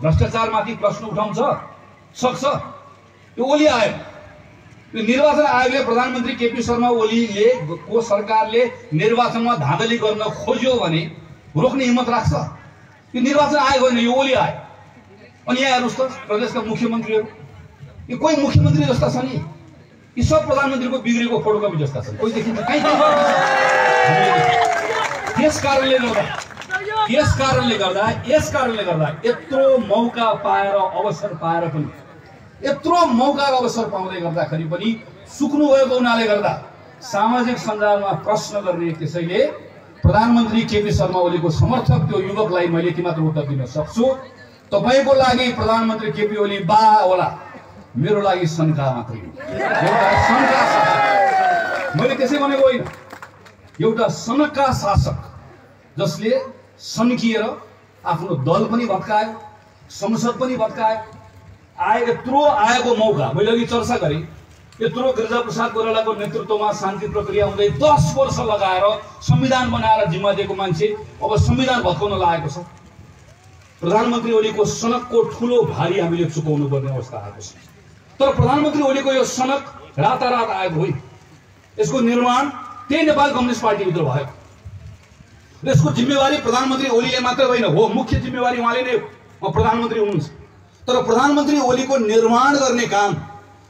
भ्रष्टाचारमाथि प्रश्न उठाउँछ। सक्छ। यो ओली आयो। यो निर्वाचन आयोगले प्रधानमन्त्री केपी शर्मा ओलीले को सरकारले निर्वाचनमा धाँधली गर्न खोज्यो भने रोक्ने हिम्मत राख्छ। यो निर्वाचन आयोग होइन यो ओली आयो। अनि यहाँ हेर्नुहोस् त प्रदेशका मुख्यमन्त्रीहरू। यो कोही मुख्यमन्त्री जस्ता छन् नि? यी सब प्रधानमन्त्रीको बिग्रेको फोटोकपी जस्ता छन् कोही देखिन्छ? त्यस कारणले गर्दा यस कारणले गर्दा यस कारणले गर्दा यत्रो मौका पाएर अवसर पाएर पनि यत्रो मौका अवसर पाउँदै गर्दाखेरि पनि सुक्नु भएको हुनाले गर्दा सामाजिक सञ्जालमा प्रश्न गर्ने त्यसैले प्रधानमन्त्री केपी शर्मा ओलीको समर्थक त्यो युवकलाई मैले यति मात्र उत्तर दिन सक्छु। तपाईँको लागि प्रधानमन्त्री केपी ओली बा होला मेरो लागि शङ्का मात्रै मैले त्यसै भनेको होइन एउटा सनका शासक जसले सन्किएर आफ्नो दल पनि भत्कायो संसद पनि भत्कायो। आए यत्रो आएको मौका मैले अघि चर्चा गरेँ यत्रो गिरिजाप्रसाद कोइरालाको नेतृत्वमा शान्ति प्रक्रिया हुँदै दस वर्ष लगाएर संविधान बनाएर जिम्मा दिएको मान्छे अब संविधान भत्काउन लागेको छ। प्रधानमन्त्री ओलीको सनकको ठुलो भारी हामीले चुकाउनु पर्ने अवस्था आएको छ। तर प्रधानमन्त्री ओलीको यो सनक रातारात आएको होइन। यसको निर्माण त्यही नेपाल कम्युनिस्ट पार्टीभित्र भयो। यसको जिम्मेवारी प्रधानमन्त्री ओलीले मात्रै होइन हो मुख्य जिम्मेवारी उहाँले नै प्रधानमन्त्री हुनुहुन्छ तर प्रधानमन्त्री ओलीको निर्माण गर्ने काम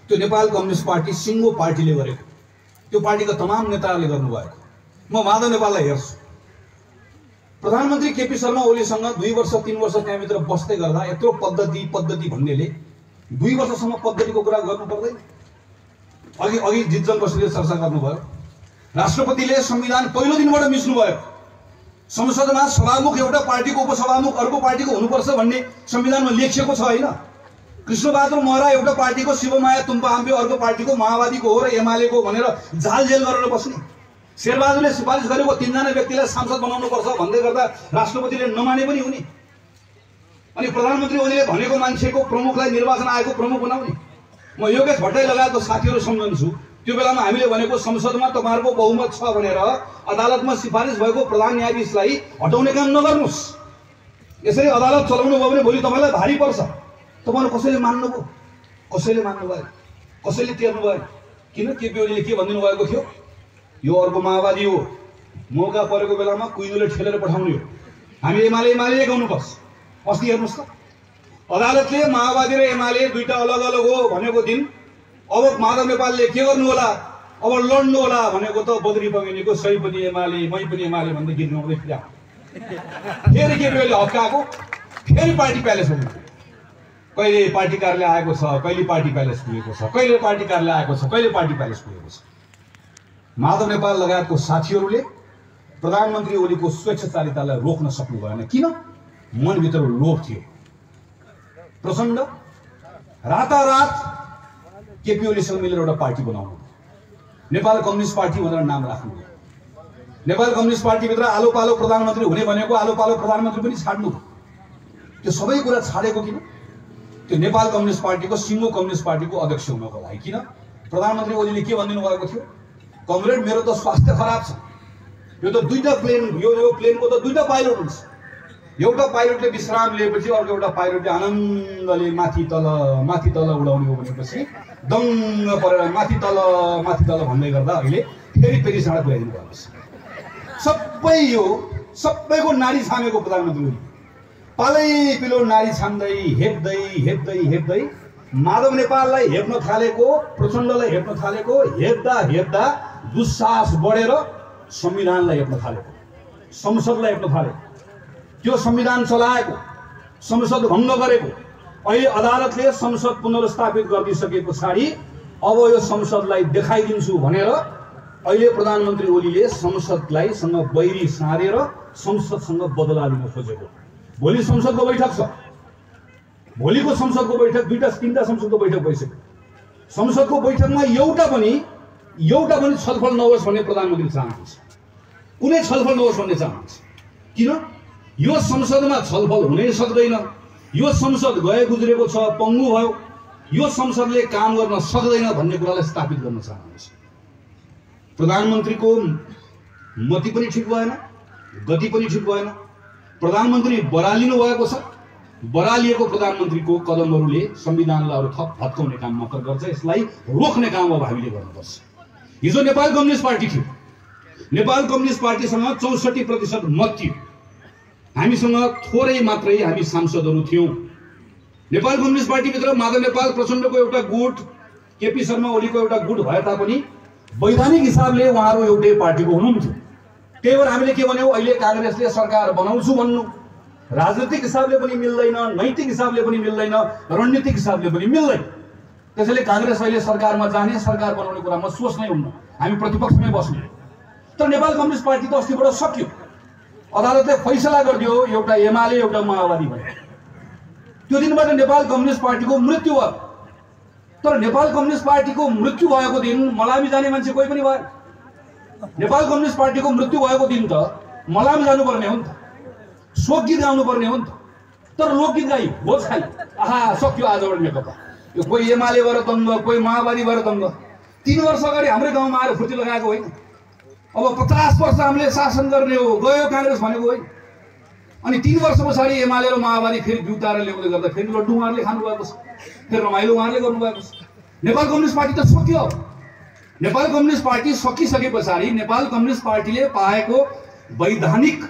त्यो नेपाल कम्युनिस्ट पार्टी सिङ्गो पार्टीले गरेको त्यो पार्टीका तमाम नेताहरूले गर्नुभएको। म माधव नेपाललाई हेर्छु। प्रधानमन्त्री केपी शर्मा ओलीसँग दुई वर्ष तिन वर्ष त्यहाँभित्र बस्दै गर्दा यत्रो पद्धति पद्धति भन्नेले दुई वर्षसम्म पद्धतिको कुरा गर्नु पर्दैन। अघि अघि जितजन बस्तीले चर्चा गर्नुभयो। राष्ट्रपतिले संविधान पहिलो दिनबाट मिच्नुभयो। संसदमा सभामुख एउटा पार्टीको उपसभामुख अर्को पार्टीको हुनुपर्छ भन्ने संविधानमा लेखिएको छ होइन। कृष्णबहादुर महरा एउटा पार्टीको शिवमाया तुम्पा हाम्बे अर्को पार्टीको माओवादीको हो र एमालेको भनेर जाल जेल गरेर बस्ने। शेरबहादुरले सिफारिस गरेको तिनजना व्यक्तिलाई सांसद बनाउनुपर्छ भन्दै गर्दा राष्ट्रपतिले नमाने पनि हुने। अनि प्रधानमन्त्री ओलीले भनेको मान्छेको प्रमुखलाई निर्वाचन आयोगको प्रमुख बनाउने। म योगेश भट्टराई लगायतको साथीहरू सम्झन्छु। त्यो बेलामा हामीले भनेको संसदमा तपाईँहरूको बहुमत छ भनेर अदालतमा सिफारिस भएको प्रधान न्यायाधीशलाई हटाउने काम नगर्नुहोस्। यसरी अदालत चलाउनु भयो भने भोलि तपाईँलाई भारी पर्छ। तपाईँहरू कसैले मान्नुभयो? कसैले मान्नु भएन कसैले तिर्नु भएन किन केपी ओलीले के भनिदिनु भएको थियो? यो अर्को माओवादी हो। मौका परेको बेलामा कुइनुले ठेलेर पठाउने हो। हामी एमाले एमाले गाउनुपर्छ अस्ति हेर्नुहोस् त। अदालतले माओवादी र एमाले दुईटा अलग अलग हो भनेको दिन अब माधव नेपालले के गर्नु होला अब लड्नु होला भनेको त बद्री बगिनीको सही पनि एमाले मै पनि एमाले भन्दै गीत गाउँदै फिरा। फेरि के बेले हप्काएको फेरि पार्टी प्यालेस हुनु। कहिले पार्टी कार्यालय आएको छ? कहिले पार्टी प्यालेस पुगेको छ? कहिले पार्टी कार्यालय आएको छ? कहिले पार्टी प्यालेस पुगेको छ? माधव नेपाल लगायतको साथीहरूले प्रधानमन्त्री ओलीको स्वेच्छाचारितालाई रोक्न सक्नु भएन। किन? मनभित्र लोभ थियो। प्रचण्ड। रातारात केपी ओलीसँग मिलेर एउटा पार्टी बनाउनु नेपाल कम्युनिस्ट पार्टी भनेर नाम राख्नु नेपाल कम्युनिस्ट पार्टीभित्र आलो पालो प्रधानमन्त्री हुने भनेको आलो पालो प्रधानमन्त्री पनि छाड्नु त्यो सबै कुरा छाडेको किन? त्यो नेपाल कम्युनिस्ट पार्टीको सिङ्गो कम्युनिस्ट पार्टीको अध्यक्ष हुनको लागि किन? प्रधानमन्त्री ओलीले के भनिदिनु भएको थियो? कमरेड मेरो त स्वास्थ्य खराब छ। यो त दुईटा प्लेन यो प्लेनको त दुईटा पाइलट हुन्छ। एउटा पाइलटले विश्राम लिएपछि अर्को एउटा पाइलटले आनन्दले माथि तल माथि तल उडाउने हो भनेपछि दङ्ग परेर माथि तल माथि तल भन्दै गर्दा अहिले फेरि पेरिसबाट पुऱ्याइदिनु भएको छ। सबै यो सबैको नारी छामेको प्रधानमन्त्री पालै पिलो नारी छाम्दै हेप्दै हेप्दै हेप्दै माधव नेपाललाई हेप्न थालेको प्रचण्डलाई हेप्न थालेको हेप्दा हेप्दा दुस्साहस बढेर संविधानलाई हेप्न थालेको संसदलाई हेप्न थालेको। त्यो संविधान चलाएको संसद भङ्ग गरेको अहिले अदालतले संसद पुनर्स्थापित गरिदिइसके पछाडि अब यो संसदलाई देखाइदिन्छु भनेर अहिले प्रधानमन्त्री ओलीले संसदलाई सँग बैरी सारेर संसदसँग बदला लिन खोजेको। भोलि संसदको बैठक छ। भोलिको संसदको बैठक दुईटा तिनवटा संसदको बैठक भइसक्यो। संसदको बैठकमा एउटा पनि एउटा पनि छलफल नहोस् भन्ने प्रधानमन्त्री चाहनुहुन्छ कुनै छलफल नहोस् भन्ने चाहनुहुन्छ किन? यो संसदमा छलफल हुनै सक्दैन। यो संसद गए गुज्रेको छ पङ्गु भयो। यो संसदले काम गर्न सक्दैन भन्ने कुरालाई स्थापित गर्न चाहनुहुन्छ प्रधानमन्त्रीको मति पनि ठिक भएन गति पनि ठिक भएन। प्रधानमन्त्री बरालिनु भएको छ। बरालिएको प्रधानमन्त्रीको कदमहरूले संविधानलाई अरू थप भत्काउने काम मात्र गर्छ। यसलाई रोक्ने काम अब हामीले गर्नुपर्छ। हिजो नेपाल कम्युनिस्ट पार्टी थियो। नेपाल कम्युनिस्ट पार्टीसँग चौसठी प्रतिशत मत थियो। हामीसँग थोरै मात्रै हामी सांसदहरू थियौँ। नेपाल कम्युनिस्ट पार्टीभित्र माधव नेपाल प्रचण्डको एउटा गुट केपी शर्मा ओलीको एउटा गुट भए तापनि वैधानिक हिसाबले उहाँहरू एउटै पार्टीको हुनुहुन्थ्यो। त्यही भएर हामीले के भन्यौँ अहिले काङ्ग्रेसले सरकार बनाउँछु भन्नु। राजनीतिक हिसाबले पनि मिल्दैन नैतिक हिसाबले पनि मिल्दैन रणनीतिक हिसाबले पनि मिल्दैन। त्यसैले काङ्ग्रेस अहिले सरकारमा जाने सरकार बनाउने कुरामा सोच्नै हुन्न। हामी प्रतिपक्षमै बस्ने। तर नेपाल कम्युनिस्ट पार्टी त अस्तिबाट सक्यो। अदालतले फैसला गरिदियो एउटा एमाले एउटा माओवादी भयो। त्यो दिनबाट नेपाल कम्युनिस्ट पार्टीको मृत्यु भयो। तर नेपाल कम्युनिस्ट पार्टीको मृत्यु भएको दिन मलामी जाने मान्छे कोही पनि भएन नेपाल कम्युनिस्ट पार्टीको मृत्यु भएको दिन त मलामी जानुपर्ने हो नि त। शोक गीत गाउनुपर्ने हो नि त। तर लोकगीत गाई भोज खाइ आहा सक्यो आजबाट नेकपा यो कोही एमाले भएर दङ्ग कोही माओवादी भएर दङ्ग। तिन वर्ष अगाडि हाम्रै गाउँमा आएर फुर्ती लगाएको होइन। अब पचास वर्ष हामीले शासन गर्ने हो गयो काङ्ग्रेस भनेको होइन। अनि तिन वर्ष पछाडि एमाले र माओवादी फेरि बिउताएर ल्याउँदै गर्दा फेरि लड्डु उहाँहरूले खानुभएको छ फेरि रमाइलो उहाँहरूले गर्नुभएको छ। नेपाल कम्युनिस्ट पार्टी त सक्यो। नेपाल कम्युनिस्ट पार्टी सकिसके पछाडि नेपाल कम्युनिस्ट पार्टीले पाएको वैधानिक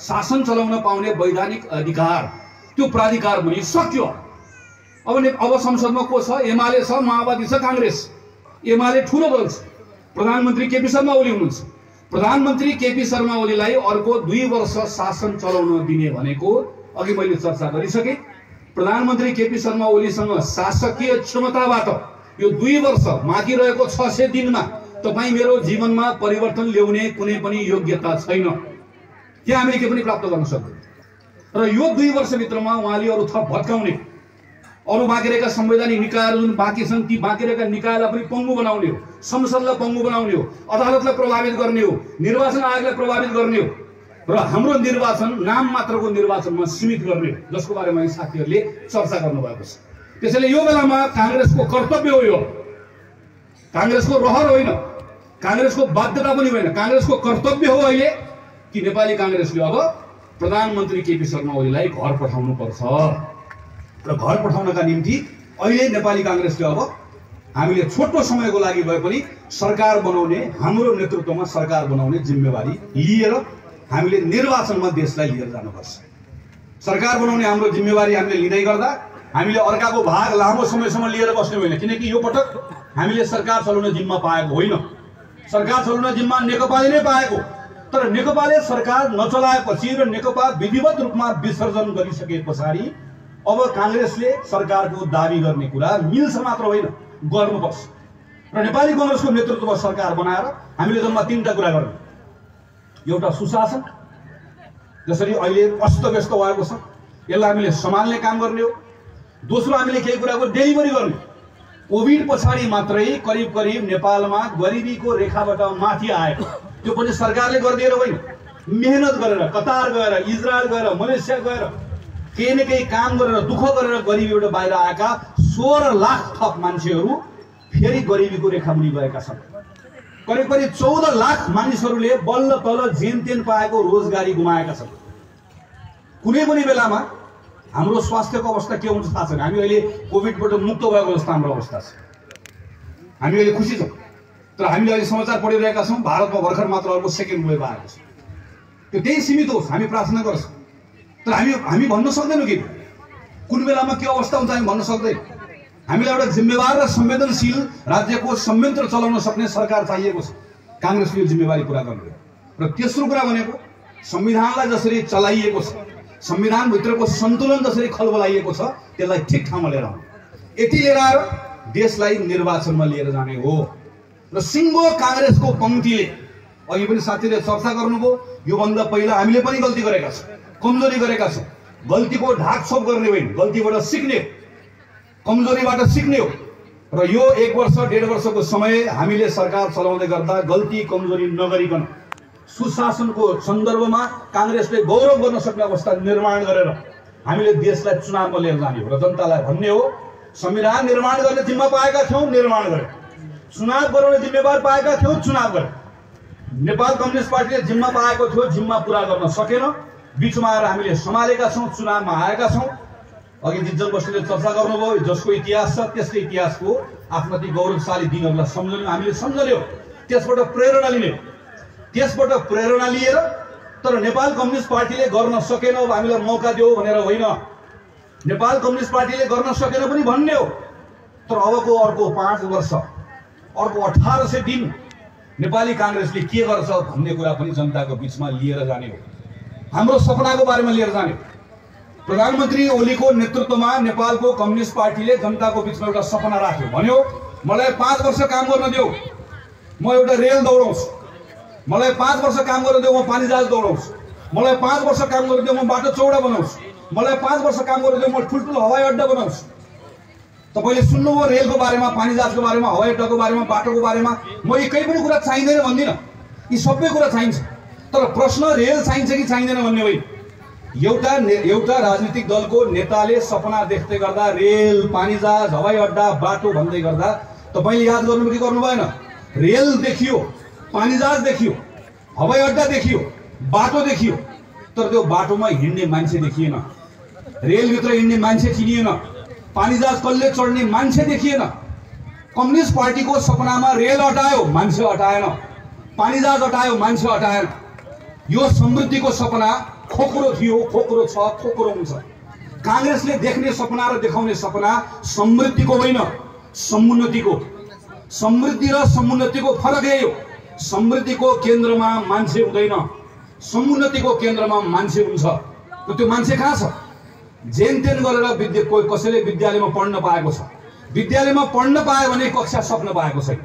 शासन चलाउन पाउने वैधानिक अधिकार त्यो प्राधिकार पनि सक्यो। अब ने अब संसदमा को छ? एमाले छ माओवादी छ काङ्ग्रेस। एमाले ठुलो दल छ। प्रधानमन्त्री केपी शर्मा ओली हुनुहुन्छ। प्रधानमन्त्री केपी शर्मा ओलीलाई अर्को दुई वर्ष शासन चलाउन दिने भनेको अघि मैले चर्चा गरिसकेँ। प्रधानमन्त्री केपी शर्मा ओलीसँग शासकीय क्षमताबाट यो दुई वर्ष बाँकी रहेको छ सय दिनमा तपाईँ मेरो जीवनमा परिवर्तन ल्याउने कुनै पनि योग्यता छैन। त्यहाँ हामीले के पनि प्राप्त गर्न सक्दैन। र यो दुई वर्षभित्रमा उहाँले अरू थप भत्काउने अरू बाँकी रहेका संवैधानिक निकायहरू जुन बाँकी छन् ती बाँकी रहेका निकायलाई पनि पङ्गु बनाउने हो संसदलाई पङ्गु बनाउने हो अदालतलाई प्रभावित गर्ने हो निर्वाचन आयोगलाई प्रभावित गर्ने हो। र हाम्रो निर्वाचन नाम मात्रको निर्वाचनमा सीमित गर्ने हो जसको बारेमा साथीहरूले चर्चा गर्नुभएको छ। त्यसैले यो बेलामा काङ्ग्रेसको कर्तव्य हो यो। काङ्ग्रेसको रहर होइन काङ्ग्रेसको बाध्यता पनि होइन काङ्ग्रेसको कर्तव्य हो अहिले कि नेपाली काङ्ग्रेसले अब प्रधानमन्त्री केपी शर्मा ओलीलाई घर पठाउनु पर्छ र घर पठाउनका निम्ति अहिले नेपाली काङ्ग्रेसले अब हामीले छोटो समयको लागि भए पनि सरकार बनाउने हाम्रो नेतृत्वमा सरकार बनाउने जिम्मेवारी लिएर हामीले निर्वाचनमा देशलाई लिएर जानुपर्छ। सरकार बनाउने हाम्रो जिम्मेवारी हामीले लिँदै गर्दा हामीले अर्काको भाग लामो समयसम्म लिएर बस्ने होइन किनकि यो पटक हामीले सरकार चलाउने जिम्मा पाएको होइन। सरकार चलाउने जिम्मा नेकपाले नै पाएको तर नेकपाले सरकार नचलाएपछि र नेकपा विधिवत रूपमा विसर्जन गरिसके पछाडि अब काङ्ग्रेसले सरकारको दावी गर्ने कुरा मिल्छ मात्र होइन गर्नुपर्छ। र नेपाली कङ्ग्रेसको नेतृत्वमा सरकार बनाएर हामीले जम्मा तिनवटा कुरा गर्ने एउटा सुशासन जसरी अहिले अस्तव्यस्त भएको छ यसलाई हामीले सम्हाल्ने काम गर्ने हो। दोस्रो हामीले केही कुराको डेलिभरी गर्ने कोभिड पछाडि मात्रै करिब करिब नेपालमा गरिबीको रेखाबाट माथि आएको त्यो पनि सरकारले गरिदिएर होइन। मेहनत गरेर कतार गएर इजरायल गएर मलेसिया गएर केही न केही काम गरेर दुःख गरेर गरिबीबाट बाहिर आएका सोह्र लाख थप मान्छेहरू फेरि गरिबीको रेखा मुनि गएका छन्। करिब करिब चौध लाख मानिसहरूले बल्ल तल जेन तेन पाएको रोजगारी गुमाएका छन्। कुनै पनि बेलामा हाम्रो स्वास्थ्यको अवस्था के हुन्छ थाहा छैन। हामी अहिले कोभिडबाट मुक्त भएको जस्तो हाम्रो अवस्था छ। हामी अहिले खुसी छौँ। तर हामीले अहिले समाचार पढिरहेका छौँ भारतमा भर्खर मात्र अर्को सेकेन्ड वेभ आएको छ। त्यो त्यही सीमित होस् हामी प्रार्थना गर्छौँ। तर हामी हामी भन्न सक्दैनौँ कि? कुन बेलामा के अवस्था हुन्छ हामी भन्न सक्दैन। हामीलाई एउटा जिम्मेवार र संवेदनशील राज्यको संयन्त्र चलाउन सक्ने सरकार चाहिएको छ। काङ्ग्रेसले यो जिम्मेवारी पुरा गर्नु र तेस्रो कुरा भनेको संविधानलाई जसरी चलाइएको छ संविधानभित्रको सन्तुलन जसरी खलबलाइएको छ त्यसलाई ठिक ठाउँमा लिएर आउनु। यति लिएर आएर देशलाई निर्वाचनमा लिएर जाने हो। र सिङ्गो काङ्ग्रेसको पङ्क्तिले अघि पनि साथीले चर्चा गर्नुभयो योभन्दा पहिला हामीले पनि गल्ती गरेका छौँ। कमजोरी गरेका छौँ गल्तीको ढाकछोप गर्ने होइन गल्तीबाट सिक्ने कमजोरीबाट सिक्ने हो। र यो एक वर्ष डेढ वर्षको समय हामीले सरकार चलाउँदै गर्दा गल्ती कमजोरी नगरिकन सुशासनको सन्दर्भमा काङ्ग्रेसले गौरव गर्न सक्ने अवस्था निर्माण गरेर हामीले देशलाई चुनावमा लिएर जाने हो। र जनतालाई भन्ने हो संविधान निर्माण गर्ने जिम्मा पाएका थियौँ निर्माण गरे। चुनाव गराउने जिम्मेवार पाएका थियौँ चुनाव गरे। नेपाल कम्युनिस्ट पार्टीले जिम्मा पाएको थियो जिम्मा पुरा गर्न सकेन। बिचमा आएर हामीले सम्हालेका छौँ चुनावमा आएका छौँ। अघि जिज्जन बस्नेले चर्चा गर्नुभयो जसको इतिहास छ त्यसको इतिहासको आफ्नो ती गौरवशाली दिनहरूलाई सम्झनु हामीले सम्झल्यो त्यसबाट प्रेरणा लिने। त्यसबाट प्रेरणा लिएर तर नेपाल कम्युनिस्ट पार्टीले गर्न सकेन अब हामीलाई मौका दियो भनेर होइन। नेपाल कम्युनिस्ट पार्टीले गर्न सकेन पनि भन्ने हो। तर अबको अर्को पाँच वर्ष अर्को अठार सय दिन नेपाली काङ्ग्रेसले के गर्छ भन्ने कुरा पनि जनताको बिचमा लिएर जाने हो। हाम्रो सपनाको बारेमा लिएर जाने। प्रधानमन्त्री ओलीको नेतृत्वमा नेपालको कम्युनिस्ट पार्टीले जनताको बिचमा एउटा सपना राख्यो। भन्यो मलाई पाँच वर्ष काम गर्न देऊ। म एउटा रेल दौडाउँछु। मलाई पाँच वर्ष काम गर्न देऊ म पानी जहाज दौडाउँछु। मलाई पाँच वर्ष काम गर्न देऊ म बाटो चौडा बनाउँछु। मलाई पाँच वर्ष काम गर्न देऊ म ठुल्ठुलो हवाई अड्डा बनाउँछु। तपाईँले सुन्नुभयो रेलको बारेमा पानी जहाजको बारेमा हवाई अड्डाको बारेमा बाटोको बारेमा। म यी केही पनि कुरा चाहिँदैन भन्दिनँ। यी सबै कुरा चाहिन्छ। तर प्रश्न रेल चाहिन्छ कि चाहिँदैन भन्ने होइन एउटा एउटा राजनीतिक दलको नेताले सपना देख्दै गर्दा रेल पानी जहाज हवाई अड्डा बाटो भन्दै गर्दा तपाईँले याद गर्नु कि गर्नु भएन? रेल देखियो पानी जहाज देखियो हवाई अड्डा देखियो बाटो देखियो तर त्यो बाटोमा हिँड्ने मान्छे देखिएन। रेलभित्र हिँड्ने मान्छे चिनिएन। पानी जहाज कसले चढ्ने मान्छे देखिएन। कम्युनिस्ट पार्टीको सपनामा रेल हटायो मान्छे हटाएन पानी जहाज हटायो मान्छे हटाएन यो समृद्धिको सपना खोक्रो थियो खोक्रो छ खोक्रो हुन्छ। काङ्ग्रेसले देख्ने सपना र देखाउने सपना समृद्धिको होइन समुन्नतिको। समृद्धि र समुन्नतिको फरक यही हो। समृद्धिको केन्द्रमा मान्छे हुँदैन समुन्नतिको केन्द्रमा मान्छे हुन्छ। त्यो मान्छे कहाँ छ? जेन तेन गरेर विद्या कोही कसैले विद्यालयमा पढ्न पाएको छ। विद्यालयमा पढ्न पायो भने कक्षा सक्न पाएको छैन।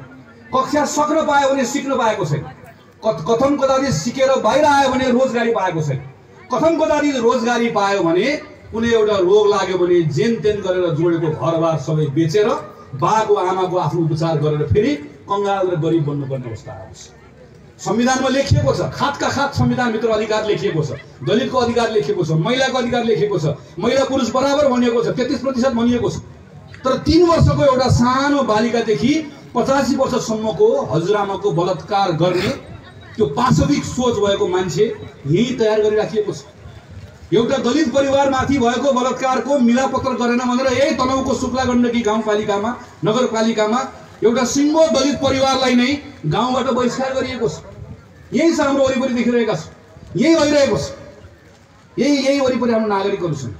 कक्षा सक्न पायो भने सिक्न पाएको छैन। कथम कदाचित सिकेर बाहिर आयो भने रोजगारी पाएको छैन। कथम कदाचित रोजगारी पायो भने कुनै एउटा रोग लाग्यो भने जेन तेन गरेर जोडेको घरबार सबै बेचेर बाको आमाको आफ्नो उपचार गरेर फेरि कङ्गाल र गरिब बन्नुपर्ने अवस्था आओस् संविधानमा लेखिएको छ खातका खात संविधानभित्र अधिकार लेखिएको छ दलितको अधिकार लेखिएको छ महिलाको अधिकार लेखिएको छ महिला पुरुष बराबर भनिएको छ तेत्तिस प्रतिशत भनिएको छ। तर तिन वर्षको एउटा सानो बालिकादेखि पचासी वर्षसम्मको हजुरआमाको बलात्कार गर्ने त्यो पाशविक सोच भएको मान्छे यही तयार गरिराखिएको छ। एउटा दलित परिवारमाथि भएको बलात्कारको मिलापत्र गरेन भनेर यही तनहुको शुक्ला गण्डकी गाउँपालिकामा नगरपालिकामा एउटा सिङ्गो दलित परिवारलाई नै गाउँबाट बहिष्कार गरिएको छ। यही छ हाम्रो वरिपरि देखिरहेका छ। यही भइरहेको छ। यही यही वरिपरि हाम्रो नागरिकहरू छन्।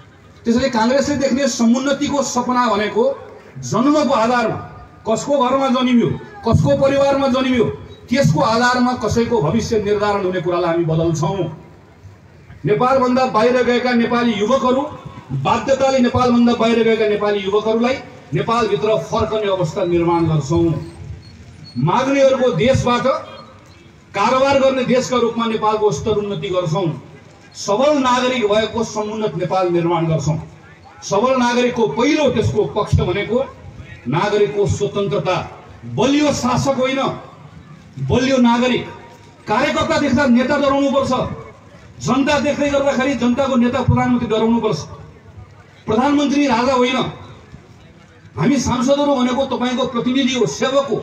त्यसैले काङ्ग्रेसले देख्ने समुन्नतिको सपना भनेको जन्मको आधारमा कसको घरमा जन्मियो कसको परिवारमा जन्मियो त्यसको आधारमा कसैको भविष्य निर्धारण हुने कुरालाई हामी बदल्छौँ। नेपालभन्दा बाहिर गएका नेपाली युवकहरू बाध्यताले नेपालभन्दा बाहिर गएका नेपाली युवकहरूलाई नेपालभित्र फर्कने अवस्था निर्माण गर्छौँ। माग्नेहरूको देशबाट कारोबार गर्ने देशका रूपमा नेपालको स्तर उन्नति गर्छौँ। सबल नागरिक भएको समुन्नत नेपाल निर्माण गर्छौँ। सबल नागरिकको पहिलो त्यसको पक्ष भनेको नागरिकको स्वतन्त्रता। बलियो शासक होइन बलियो नागरिक कार्यकर्ता देख्दा नेता डराउनुपर्छ जनता देख्दै गर्दाखेरि जनताको नेता प्रधानमन्त्री डराउनुपर्छ प्रधानमन्त्री राजा होइन। हामी सांसदहरू भनेको तपाईँको प्रतिनिधि हो सेवक हो।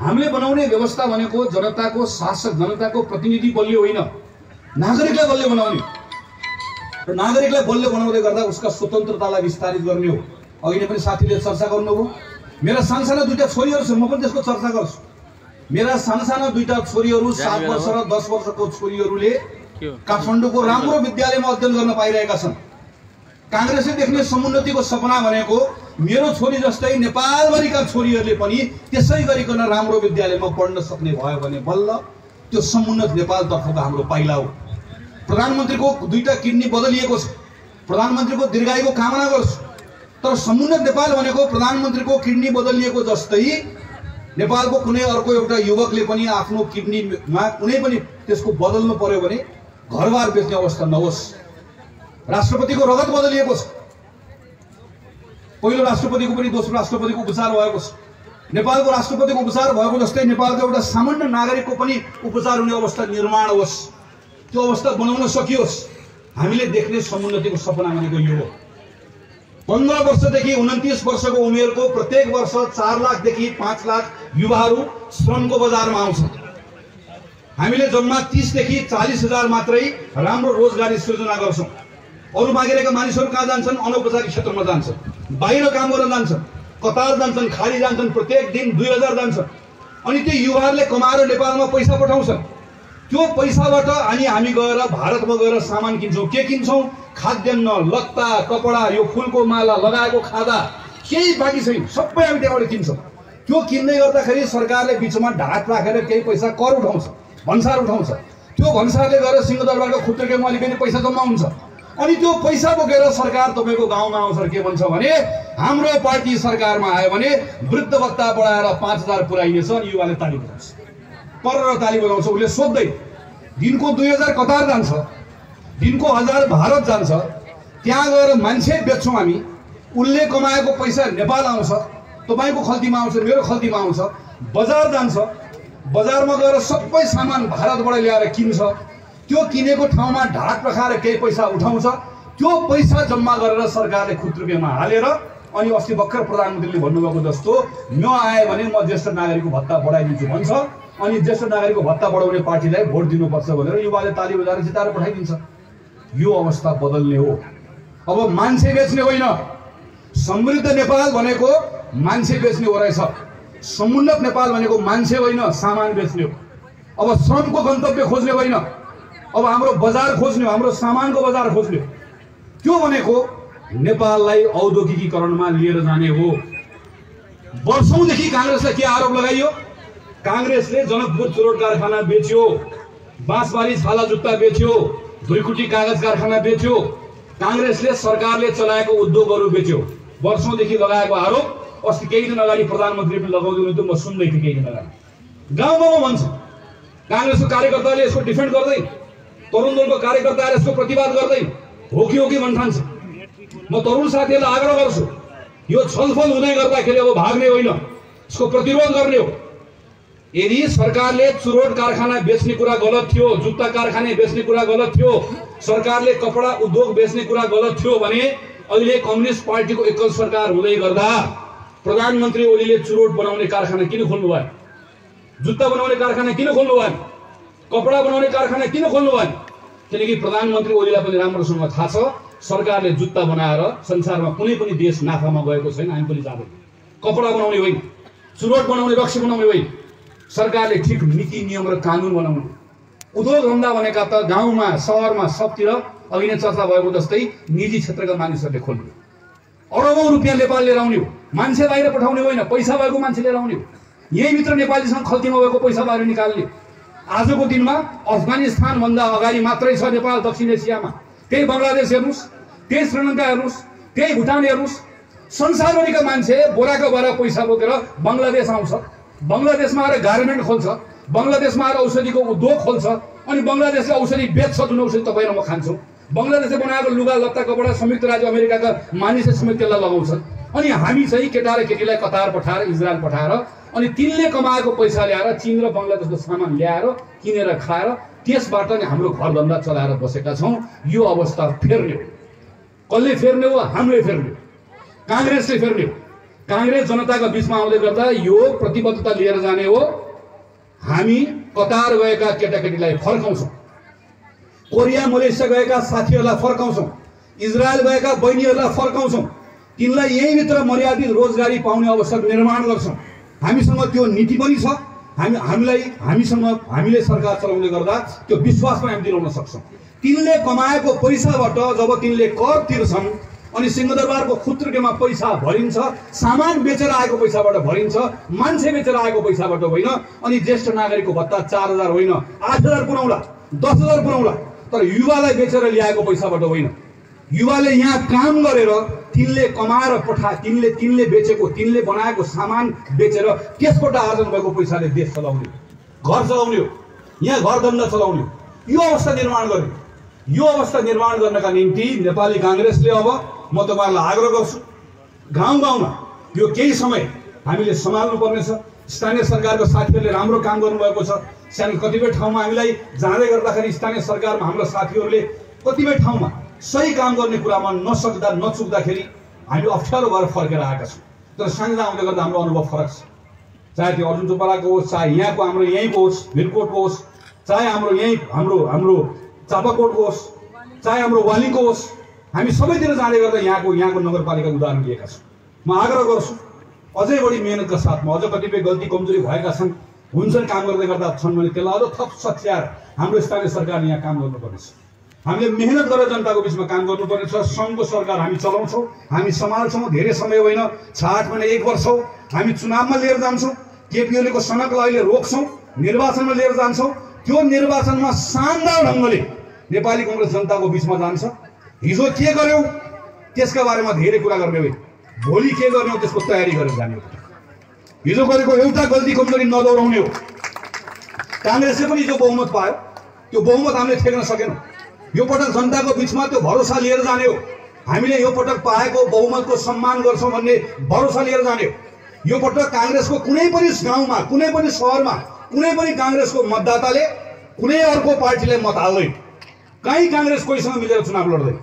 हामीले बनाउने व्यवस्था भनेको जनताको शासक जनताको प्रतिनिधि बलियो होइन। नागरिकलाई बलियो बनाउने। र नागरिकलाई बलियो बनाउँदै गर्दा उसका स्वतन्त्रतालाई विस्तारित गर्ने हो। नै पनि साथीले चर्चा गर्नुभयो। मेरा सानसाना दुईटा छोरीहरू छन् म पनि त्यसको चर्चा गर्छु। मेरा सानसाना दुईटा छोरीहरू सात वर्ष र दस वर्षको छोरीहरूले काठमाडौँको राम्रो विद्यालयमा अध्ययन गर्न पाइरहेका छन्। काङ्ग्रेसले देख्ने समुन्नतिको सपना भनेको मेरो छोरी जस्तै नेपालभरिका छोरीहरूले पनि त्यसै गरिकन राम्रो विद्यालयमा पढ्न सक्ने भयो भने बल्ल त्यो समुन्नत नेपालतर्फको हाम्रो पाइला हो। प्रधानमन्त्रीको दुईटा किडनी बदलिएको छ। प्रधानमन्त्रीको दीर्घायुको कामना गर्छु। तर समुन्नत नेपाल भनेको प्रधानमन्त्रीको किडनी बदलिएको जस्तै नेपालको कुनै अर्को एउटा युवकले पनि आफ्नो किडनीमा कुनै पनि त्यसको बदल्नु पर्यो भने घरबार बेच्ने अवस्था नहोस्। राष्ट्रपतिको रगत बदलिएको छ। पहिलो राष्ट्रपतिको पनि दोस्रो राष्ट्रपतिको उपचार भएको छ। नेपालको राष्ट्रपतिको उपचार भएको जस्तै नेपालको एउटा सामान्य नागरिकको पनि उपचार हुने अवस्था निर्माण होस्। त्यो अवस्था बनाउन सकियोस्। हामीले देख्ने समुन्नतिको सपना भनेको यो हो। पन्ध्र वर्षदेखि उन्तिस वर्षको उमेरको प्रत्येक वर्ष चार लाखदेखि पाँच लाख युवाहरू श्रमको बजारमा आउँछन्। हामीले जम्मा तिसदेखि चालिस हजार मात्रै राम्रो रोजगारी सृजना गर्छौँ। अरू मागिरहेका मानिसहरू कहाँ जान्छन्? अनौपचारिक क्षेत्रमा जान्छन्। बाहिर काम गर्न जान्छन्। कतार जान्छन् खाडी जान्छन् प्रत्येक दिन दुई हजार जान्छन्। अनि त्यो युवाहरूले कमाएर नेपालमा पैसा पठाउँछन्। त्यो पैसाबाट अनि हामी गएर भारतमा गएर सामान किन्छौँ। के किन्छौँ? खाद्यान्न लत्ता कपडा यो फुलको माला लगाएको खाँदा। केही बाँकी छैन। सबै हामी त्यहाँबाट किन्छौँ। त्यो किन्दै गर्दाखेरि सरकारले बिचमा ढाक राखेर केही पैसा कर उठाउँछ भन्सार उठाउँछ। त्यो भन्सारले गएर सिंहदरबारको खुत्रेकेमा अलिकति पैसा जम्मा हुन्छ। अनि त्यो पैसा बोकेर सरकार तपाईँको गाउँमा आउँछ के भन्छ भने हाम्रो पार्टी सरकारमा आयो भने वृद्ध भत्ता बढाएर पाँच हजार पुऱ्याइनेछ अनि युवाले ताली बजाउँछ पर ताली बजाउँछ उसले सोध्दै दिनको दुई हजार कतार जान्छ दिनको हजार भारत जान्छ त्यहाँ गएर मान्छे बेच्छौँ हामी उसले कमाएको पैसा नेपाल आउँछ तपाईँको खल्तीमा आउँछ मेरो खल्तीमा आउँछ बजार जान्छ बजारमा गएर सबै सामान भारतबाट ल्याएर किन्छ त्यो किनेको ठाउँमा ढाक रखाएर केही पैसा उठाउँछ त्यो पैसा जम्मा गरेर सरकारले खुद रुपियाँमा हालेर अनि अस्ति भर्खर प्रधानमन्त्रीले भन्नुभएको जस्तो म आएँ भने म ज्येष्ठ नागरिकको भत्ता बढाइदिन्छु भन्छ अनि ज्येष्ठ नागरिकको भत्ता बढाउने पार्टीलाई भोट दिनुपर्छ भनेर युवाले ताली बजाएर जिताएर पठाइदिन्छ। यो अवस्था बदल्ने हो। अब मान्छे बेच्ने होइन। समृद्ध नेपाल भनेको मान्छे बेच्ने हो रहेछ। समुन्नत नेपाल भनेको मान्छे होइन सामान बेच्ने हो। अब श्रमको गन्तव्य खोज्ने होइन। अब हाम्रो बजार खोज्ने हो हाम्रो सामानको बजार खोज्ने हो। त्यो भनेको नेपाललाई औद्योगिकीकरणमा लिएर जाने हो। वर्षौँदेखि काङ्ग्रेसलाई के आरोप लगाइयो? काङ्ग्रेसले जनकपुर चुरोट कारखाना बेच्यो बाँसबारी छाला जुत्ता बेच्यो भुइकुटी कागज कारखाना बेच्यो काङ्ग्रेसले सरकारले चलाएको उद्योगहरू बेच्यो। वर्षौँदेखि लगाएको आरोप अस्ति केही दिन अगाडि प्रधानमन्त्री पनि लगाउँदै हुनुहुन्थ्यो म सुन्दै थिएँ केही दिन अगाडि। गाउँ गाउँमा भन्छ काङ्ग्रेसको कार्यकर्ताले यसको डिफेन्ड गर्दै तरुण दलको कार्यकर्ताले यसको प्रतिवाद गर्दै हो कि हो कि भन्न ठान्छ म तरुण साथीहरूलाई आग्रह गर्छु यो छलफल हुँदै गर्दाखेरि अब भाग्ने होइन यसको प्रतिरोध गर्ने हो। यदि सरकारले चुरोट कारखाना बेच्ने कुरा गलत थियो जुत्ता कारखाने बेच्ने कुरा गलत थियो सरकारले कपडा उद्योग बेच्ने कुरा गलत थियो भने अहिले कम्युनिस्ट पार्टीको एकल सरकार हुँदै गर्दा प्रधानमन्त्री ओलीले चुरोट बनाउने कारखाना किन खोल्नु भयो जुत्ता बनाउने कारखाना किन खोल्नु भयो कपडा बनाउने कारखाना किन खोल्नु भयो किनकि प्रधानमन्त्री ओलीलाई पनि राम्रोसँग थाहा छ सरकारले जुत्ता बनाएर संसारमा कुनै पनि देश नाफामा गएको छैन हामी पनि जाँदैन। कपडा बनाउने होइन चुरोट बनाउने रक्सी बनाउने होइन। सरकारले ठिक नीति नियम र कानुन बनाउने। उद्योग धन्दा भनेका त गाउँमा सहरमा सबतिर अघि नै चर्चा भएको जस्तै निजी क्षेत्रका मानिसहरूले खोल्ने। अरबौँ रुपियाँ नेपाल लिएर आउने हो। मान्छे बाहिर पठाउने होइन पैसा भएको मान्छे लिएर आउने हो यहीँभित्र नेपालीसँग खल्तीमा भएको पैसा बाहिर निकाल्ने। आजको दिनमा अफगानिस्तानभन्दा अगाडि मात्रै छ नेपाल दक्षिण एसियामा। त्यही बङ्गलादेश हेर्नुहोस् त्यही श्रीलङ्का हेर्नुहोस् त्यही भुटान हेर्नुहोस् संसारभरिका मान्छे बोराको बोरा पैसा बोकेर बङ्गलादेश आउँछ। बङ्गलादेशमा आएर गार्मेन्ट खोल्छ बङ्गलादेशमा आएर औषधिको उद्योग खोल्छ अनि बङ्गलादेशले औषधि बेच्छ जुन औषधि तपाईँ र म खान्छौँ। बङ्गलादेशले बनाएको लुगा लत्ता कपडा संयुक्त राज्य अमेरिकाका मानिसले समेत त्यसलाई लगाउँछन् अनि हामी चाहिँ केटा र केटीलाई कतार पठाएर इजरायल पठाएर अनि तिनले कमाएको पैसा ल्याएर चिन र बङ्गलादेशको सामान ल्याएर किनेर खाएर त्यसबाट नै हाम्रो घर धन्दा चलाएर बसेका छौँ। यो अवस्था फेर्ने हो। कसले फेर्ने हो? हामीले फेर्ने हो। काङ्ग्रेसले फेर्ने हो। काङ्ग्रेस जनताको बिचमा आउँदै गर्दा यो प्रतिबद्धता लिएर जाने हो। हामी कतार गएका केटाकेटीलाई फर्काउँछौँ। कोरिया मलेसिया गएका साथीहरूलाई फर्काउँछौँ। इजरायल गएका बहिनीहरूलाई फर्काउँछौँ। तिनलाई यहीँभित्र मर्यादित रोजगारी पाउने अवसर निर्माण गर्छौँ। हामीसँग त्यो नीति पनि छ। हामी हामीलाई हामीसँग हामीले सरकार चलाउने गर्दा त्यो विश्वास पनि हामी दिलाउन सक्छौँ। तिनले कमाएको पैसाबाट जब तिनले कर तिर्छन् अनि सिंहदरबारको खुत्रुकेमा पैसा भरिन्छ सामान बेचेर आएको पैसाबाट भरिन्छ मान्छे बेचेर आएको पैसाबाट होइन अनि ज्येष्ठ नागरिकको भत्ता चार हजार होइन आठ हजार पुऱ्याउला दस हजार पुऱ्याउला तर युवालाई बेचेर ल्याएको पैसाबाट होइन। युवाले यहाँ काम गरेर तिनले कमाएर पठा तिनले तिनले बेचेको तिनले बनाएको सामान बेचेर त्यसबाट आर्जन भएको पैसाले देश चलाउने घर चलाउने हो। यहाँ घर धन्दा चलाउने यो अवस्था निर्माण गर्ने। यो अवस्था निर्माण गर्नका निम्ति नेपाली काङ्ग्रेसले अब म तपाईँहरूलाई आग्रह गर्छु गाउँ गाउँमा यो केही समय हामीले सम्हाल्नु पर्नेछ स्थानीय सरकारको साथीहरूले राम्रो काम गर्नुभएको छ। सानो कतिपय ठाउँमा हामीलाई जाँदै गर्दाखेरि स्थानीय सरकारमा हाम्रो साथीहरूले कतिपय ठाउँमा सही काम गर्ने कुरामा नसक्दा नचुक्दाखेरि हामी अप्ठ्यारो भएर फर्केर आएका छौँ। तर साङ्जा आउँदै गर्दा हाम्रो अनुभव फरक छ। चाहे त्यो अर्जुन चोपडाको होस् चाहे यहाँको हाम्रो यहीँको होस् भिरकोटको होस् चाहे हाम्रो यहीँ हाम्रो हाम्रो चापाकोटको होस् चाहे हाम्रो वालीको होस् हामी सबैतिर जाँदै गर्दा यहाँको यहाँको नगरपालिका उदाहरण लिएका छौँ म आग्रह गर्छु अझै बढी मेहनतका साथमा अझ कतिपय गल्ती कमजोरी भएका छन् हुन्छन् काम गर्दै गर्दा छन् भने त्यसलाई अझ थप सच्याएर हाम्रो स्थानीय सरकारले यहाँ काम गर्नुपर्नेछ। हामीले मेहनत गरेर जनताको बिचमा काम गर्नुपर्नेछ सङ्घको सरकार हामी चलाउँछौँ हामी सम्हाल्छौँ धेरै समय होइन छ आठ महिना एक वर्ष हो हामी चुनावमा लिएर जान्छौँ केपी ओलीको सनकलाई अहिले रोक्छौँ निर्वाचनमा लिएर जान्छौँ त्यो निर्वाचनमा शानदार ढङ्गले नेपाली कङ्ग्रेस जनताको बिचमा जान्छ। हिजो के गर्यौ? त्यसका बारेमा धेरै कुरा गर्ने हो भोलि के गर्ने हो त्यसको तयारी गरेर जाने हो। हिजो गरेको एउटा गल्ती कमजोरी नदोहोऱ्याउने हो। काङ्ग्रेसले पनि हिजो बहुमत पायो। त्यो बहुमत हामीले ठेक्न सकेनौँ। यो पटक जनताको बिचमा त्यो भरोसा लिएर जाने हो। हामीले यो पटक पाएको बहुमतको सम्मान गर्छौँ भन्ने भरोसा लिएर जाने हो। यो पटक काङ्ग्रेसको कुनै पनि गाउँमा कुनै पनि सहरमा कुनै पनि काङ्ग्रेसको मतदाताले कुनै अर्को पार्टीलाई मत हाल्दैन। कहीँ काङ्ग्रेस कोहीसँग मिलेर चुनाव लड्दैन।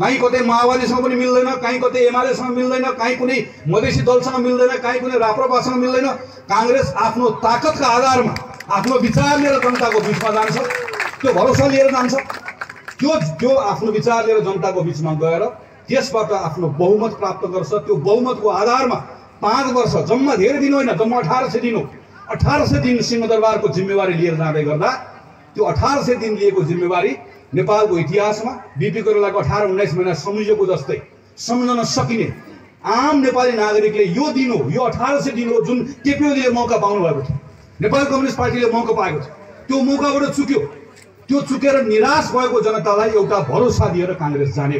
कहीँ कतै माओवादीसँग पनि मिल्दैन कहीँ कतै एमालेसँग मिल्दैन कहीँ कुनै मधेसी दलसँग मिल्दैन कहीँ कुनै राप्रपासँग मिल्दैन। काङ्ग्रेस आफ्नो ताकतका आधारमा आफ्नो विचार लिएर जनताको बिचमा जान्छ। त्यो भरोसा लिएर जान्छ। त्यो त्यो आफ्नो विचार लिएर जनताको बिचमा गएर त्यसबाट आफ्नो बहुमत प्राप्त गर्छ। त्यो बहुमतको आधारमा पाँच वर्ष जम्मा धेरै दिन होइन जम्मा अठार सय दिन हो। अठार सय दिन सिंहदरबारको जिम्मेवारी लिएर जाँदै गर्दा त्यो अठार सय दिन लिएको जिम्मेवारी नेपालको इतिहासमा बिपी कोइरालाको अठार उन्नाइस महिना सम्झिएको जस्तै। सम्झन सकिने। आम नेपाली नागरिकले यो दिन हो यो अठार सय दिन हो जुन केपी ओलीले मौका पाउनु भएको थियो। नेपाल कम्युनिस्ट पार्टीले मौका पाएको थियो। त्यो मौकाबाट चुक्यो। त्यो चुकेर निराश भएको जनतालाई एउटा भरोसा दिएर काङ्ग्रेस जाने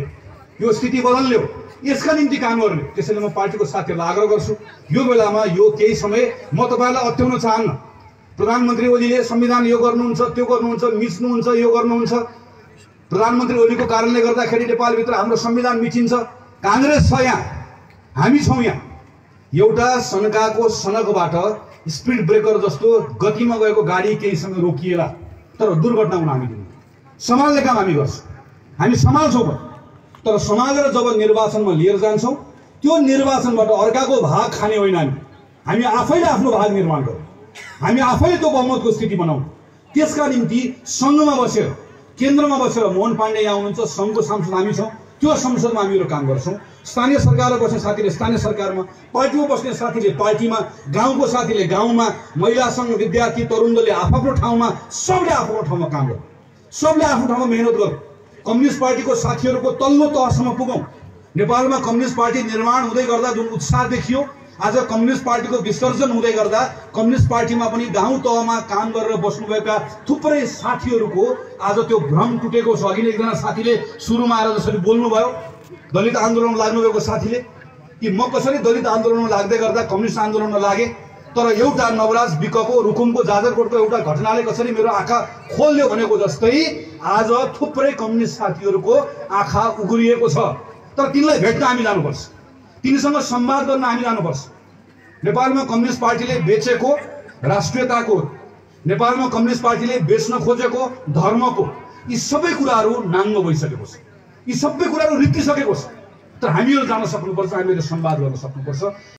यो स्थिति बदल्यो यसका निम्ति काम गर्ने त्यसैले म पार्टीको साथीहरूलाई आग्रह गर्छु। यो बेलामा यो केही समय म तपाईँहरूलाई अत्याउन चाहन्न। प्रधानमन्त्री ओलीले संविधान यो गर्नुहुन्छ त्यो गर्नुहुन्छ मिच्नुहुन्छ यो गर्नुहुन्छ। प्रधानमन्त्री ओलीको कारणले गर्दाखेरि नेपालभित्र हाम्रो संविधान मिचिन्छ। काङ्ग्रेस छ यहाँ। हामी छौँ यहाँ। एउटा सनकाको सनकबाट स्पिड ब्रेकर जस्तो गतिमा गएको गाडी केही समय रोकिएला तर दुर्घटना हुन हामी दिनु सम्हाल्ने काम हामी गर्छौँ। हामी सम्हाल्छौँ तर समालेर जब निर्वाचनमा लिएर जान्छौँ त्यो निर्वाचनबाट अर्काको भाग खाने होइन हामी। हामी आफैले आफ्नो भाग निर्माण गरौँ हामी आफैले त्यो बहुमतको स्थिति बनाउँ त्यसका निम्ति सङ्घमा बसेर केन्द्रमा बसेर मोहन पाण्डे यहाँ हुनुहुन्छ सङ्घको सांसद हामी छौँ। त्यो संसदमा हामीहरू काम गर्छौँ। स्थानीय सरकारमा बस्ने साथीले स्थानीय सरकारमा पार्टीमा बस्ने साथीले पार्टीमा गाउँको साथीले गाउँमा महिला सङ्घ विद्यार्थी तरुण दलले आफ्नो ठाउँमा सबले आफ्नो ठाउँमा काम गर्छ सबले आफ्नो ठाउँमा मेहनत गर्छ कम्युनिस्ट पार्टीको साथीहरूको तल्लो तहसम्म पुगौँ। नेपालमा कम्युनिस्ट पार्टी निर्माण हुँदै गर्दा जुन उत्साह देखियो आज कम्युनिस्ट पार्टीको विसर्जन हुँदै गर्दा कम्युनिस्ट पार्टीमा पनि गाउँ तहमा काम गरेर बस्नुभएका थुप्रै साथीहरूको आज त्यो भ्रम टुटेको छ। अघि नै एकजना साथीले सुरुमा आएर जसरी बोल्नुभयो दलित आन्दोलनमा लाग्नुभएको साथीले कि म कसरी दलित आन्दोलनमा लाग्दै गर्दा कम्युनिस्ट आन्दोलनमा लागेँ तर एउटा नवराज विकको रुकुमको जाजरकोटको एउटा घटनाले कसरी मेरो आँखा खोल्यो भनेको जस्तै आज थुप्रै कम्युनिस्ट साथीहरूको आँखा उग्रिएको छ। तर तिनलाई भेट्न हामी जानुपर्छ। तिनीसँग संवाद गर्न हामी जानुपर्छ। नेपालमा कम्युनिस्ट पार्टीले बेचेको राष्ट्रियताको नेपालमा कम्युनिस्ट पार्टीले बेच्न खोजेको धर्मको यी सबै कुराहरू नाङ्गो भइसकेको छ। यी सबै कुराहरू रित्तिसकेको छ। तर हामीहरू जान सक्नुपर्छ हामीहरूले संवाद गर्न सक्नुपर्छ।